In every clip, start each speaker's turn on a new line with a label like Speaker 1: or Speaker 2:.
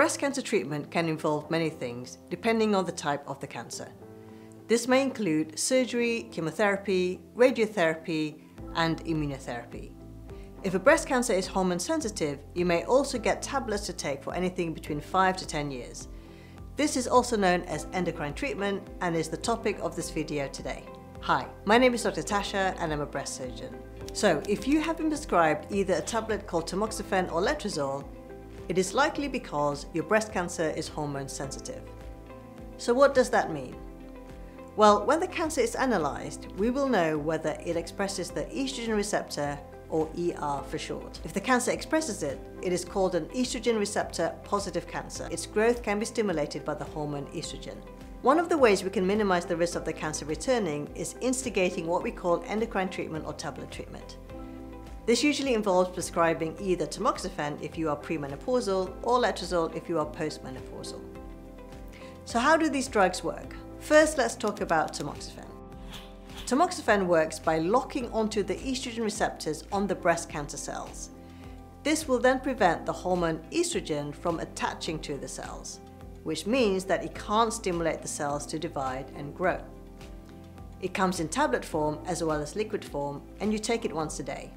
Speaker 1: Breast cancer treatment can involve many things depending on the type of the cancer. This may include surgery, chemotherapy, radiotherapy, and immunotherapy. If a breast cancer is hormone sensitive, you may also get tablets to take for anything between 5 to 10 years. This is also known as endocrine treatment and is the topic of this video today. Hi, my name is Dr. Tasha and I'm a breast surgeon. So if you have been prescribed either a tablet called tamoxifen or letrozole, it is likely because your breast cancer is hormone sensitive. So what does that mean? Well, when the cancer is analysed, we will know whether it expresses the estrogen receptor or ER for short. If the cancer expresses it, it is called an estrogen receptor positive cancer. Its growth can be stimulated by the hormone estrogen. One of the ways we can minimize the risk of the cancer returning is instigating what we call endocrine treatment or tablet treatment. This usually involves prescribing either tamoxifen if you are premenopausal or letrozole if you are postmenopausal. So how do these drugs work? First, let's talk about tamoxifen. Tamoxifen works by locking onto the estrogen receptors on the breast cancer cells. This will then prevent the hormone estrogen from attaching to the cells, which means that it can't stimulate the cells to divide and grow. It comes in tablet form as well as liquid form, and you take it once a day.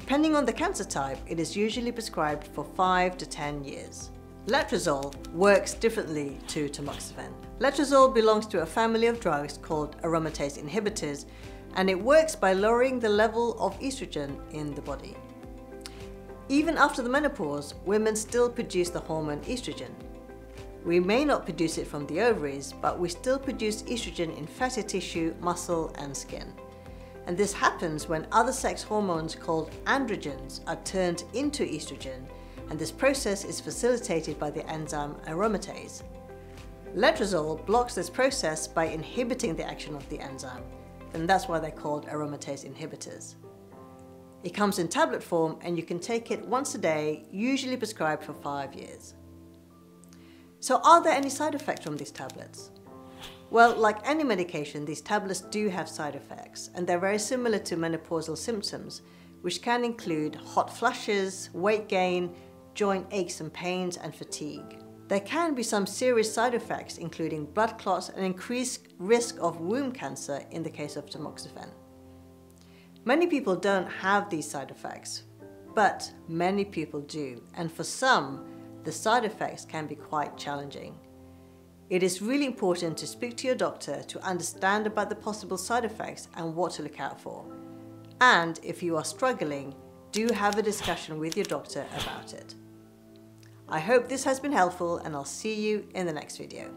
Speaker 1: Depending on the cancer type, it is usually prescribed for 5 to 10 years. Letrozole works differently to tamoxifen. Letrozole belongs to a family of drugs called aromatase inhibitors and it works by lowering the level of estrogen in the body. Even after the menopause, women still produce the hormone estrogen. We may not produce it from the ovaries, but we still produce estrogen in fatty tissue, muscle and skin. And this happens when other sex hormones called androgens are turned into estrogen and this process is facilitated by the enzyme aromatase. Letrozole blocks this process by inhibiting the action of the enzyme, and that's why they're called aromatase inhibitors. It comes in tablet form and you can take it once a day, usually prescribed for five years. So are there any side effects from these tablets? Well, like any medication, these tablets do have side effects, and they're very similar to menopausal symptoms, which can include hot flushes, weight gain, joint aches and pains, and fatigue. There can be some serious side effects, including blood clots and increased risk of womb cancer in the case of tamoxifen. Many people don't have these side effects, but many people do, and for some, the side effects can be quite challenging. It is really important to speak to your doctor to understand about the possible side effects and what to look out for. And if you are struggling, do have a discussion with your doctor about it. I hope this has been helpful and I'll see you in the next video.